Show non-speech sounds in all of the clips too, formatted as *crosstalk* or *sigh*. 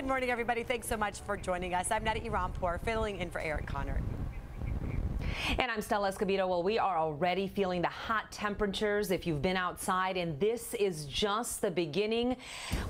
Good morning, everybody. Thanks so much for joining us. I'm Neda Iranpour, filling in for Eric Connor. And I'm Stella Escobedo. Well, we are already feeling the hot temperatures if you've been outside, and this is just the beginning.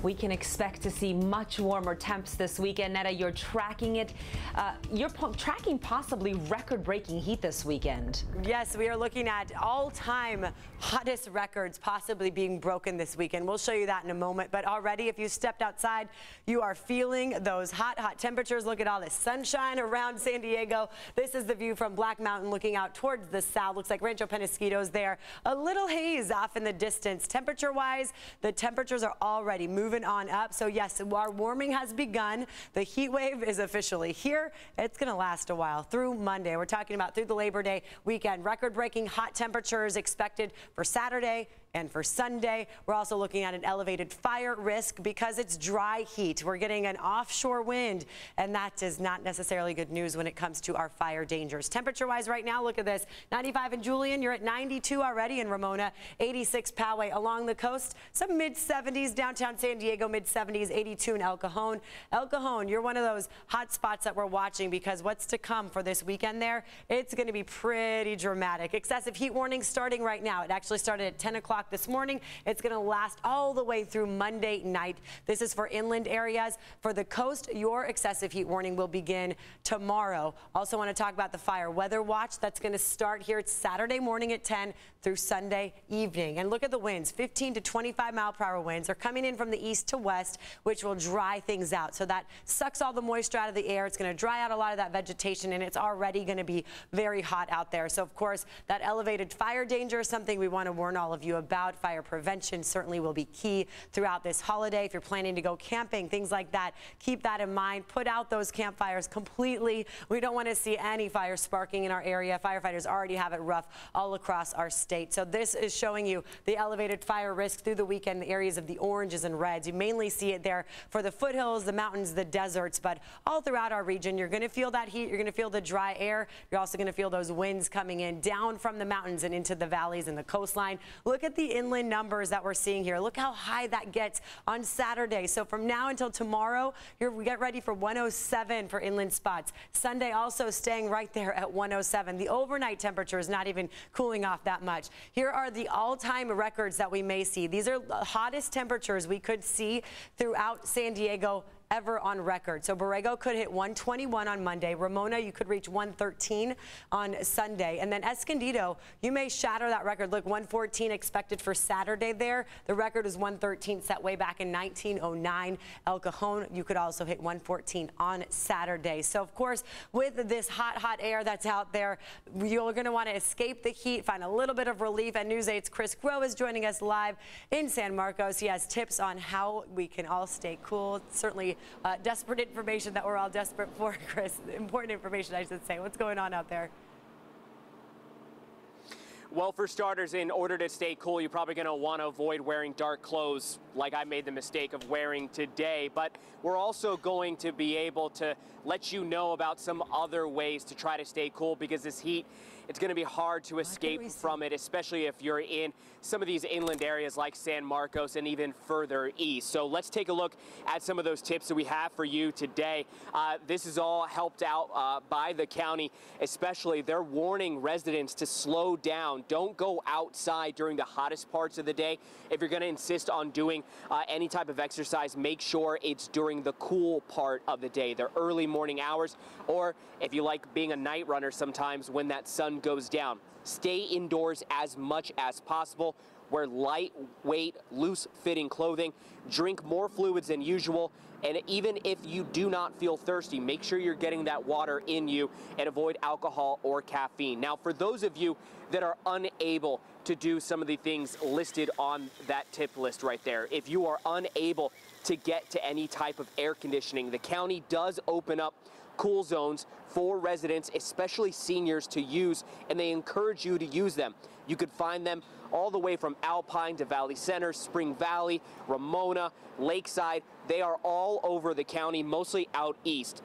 We can expect to see much warmer temps this weekend. Neda, you're tracking it. Uh, you're po tracking possibly record-breaking heat this weekend. Yes, we are looking at all-time hottest records possibly being broken this weekend. We'll show you that in a moment. But already, if you stepped outside, you are feeling those hot, hot temperatures. Look at all the sunshine around San Diego. This is the view from Black Mountain looking out towards the south. Looks like Rancho Penasquitos there. A little haze off in the distance. Temperature-wise, the temperatures are already moving on up. So yes, our warming has begun. The heat wave is officially here. It's going to last a while through Monday. We're talking about through the Labor Day weekend. Record-breaking hot temperatures expected for Saturday and for Sunday, we're also looking at an elevated fire risk because it's dry heat. We're getting an offshore wind, and that is not necessarily good news when it comes to our fire dangers. Temperature-wise right now, look at this. 95 in Julian, you're at 92 already in Ramona, 86 Poway along the coast, some mid-70s downtown San Diego, mid-70s, 82 in El Cajon. El Cajon, you're one of those hot spots that we're watching because what's to come for this weekend there, it's going to be pretty dramatic. Excessive heat warning starting right now. It actually started at 10 o'clock this morning. It's going to last all the way through Monday night. This is for inland areas. For the coast, your excessive heat warning will begin tomorrow. Also want to talk about the fire weather watch that's going to start here. It's Saturday morning at 10 through Sunday evening. And look at the winds, 15 to 25 mile per hour winds are coming in from the east to west, which will dry things out. So that sucks all the moisture out of the air. It's going to dry out a lot of that vegetation, and it's already going to be very hot out there. So, of course, that elevated fire danger is something we want to warn all of you about. Fire prevention certainly will be key throughout this holiday. If you're planning to go camping, things like that, keep that in mind. Put out those campfires completely. We don't want to see any fire sparking in our area. Firefighters already have it rough all across our state state. So this is showing you the elevated fire risk through the weekend, the areas of the oranges and reds. You mainly see it there for the foothills, the mountains, the deserts, but all throughout our region, you're going to feel that heat. You're going to feel the dry air. You're also going to feel those winds coming in down from the mountains and into the valleys and the coastline. Look at the inland numbers that we're seeing here. Look how high that gets on Saturday. So from now until tomorrow, we get ready for 107 for inland spots. Sunday also staying right there at 107. The overnight temperature is not even cooling off that much much. Here are the all-time records that we may see. These are the hottest temperatures we could see throughout San Diego ever on record. So Borrego could hit 121 on Monday. Ramona, you could reach 113 on Sunday. And then Escondido, you may shatter that record. Look, 114 expected for Saturday there. The record was 113 set way back in 1909. El Cajon, you could also hit 114 on Saturday. So, of course, with this hot, hot air that's out there, you're going to want to escape the heat, find a little bit of relief. And News 8's Chris Grow is joining us live in San Marcos. He has tips on how we can all stay cool. Certainly uh, desperate information that we're all desperate for, *laughs* Chris. Important information, I should say. What's going on out there? Well, for starters, in order to stay cool, you're probably going to want to avoid wearing dark clothes like I made the mistake of wearing today. But we're also going to be able to let you know about some other ways to try to stay cool because this heat it's going to be hard to escape from it, especially if you're in some of these inland areas like San Marcos and even further east. So let's take a look at some of those tips that we have for you today. Uh, this is all helped out uh, by the county, especially they're warning residents to slow down. Don't go outside during the hottest parts of the day. If you're going to insist on doing uh, any type of exercise, make sure it's during the cool part of the day, the early morning hours, or if you like being a night runner sometimes when that sun goes down. Stay indoors as much as possible. Wear lightweight, loose-fitting clothing. Drink more fluids than usual. And even if you do not feel thirsty, make sure you're getting that water in you and avoid alcohol or caffeine. Now, for those of you that are unable to do some of the things listed on that tip list right there, if you are unable to get to any type of air conditioning, the county does open up cool zones for residents, especially seniors, to use, and they encourage you to use them. You could find them all the way from Alpine to Valley Center, Spring Valley, Ramona, Lakeside. They are all over the county, mostly out east.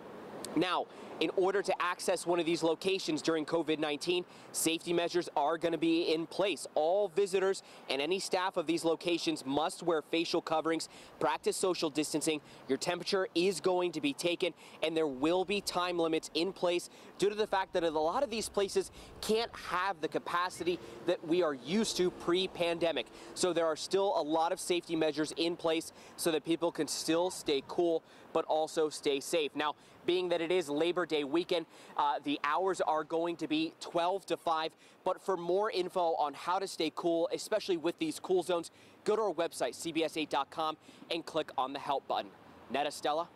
Now, in order to access one of these locations during COVID 19, safety measures are going to be in place. All visitors and any staff of these locations must wear facial coverings, practice social distancing. Your temperature is going to be taken, and there will be time limits in place due to the fact that a lot of these places can't have the capacity that we are used to pre pandemic. So there are still a lot of safety measures in place so that people can still stay cool but also stay safe. Now, being that it is Day weekend, uh, the hours are going to be 12 to 5. But for more info on how to stay cool, especially with these cool zones, go to our website, cbs8.com, and click on the help button. Neda Stella.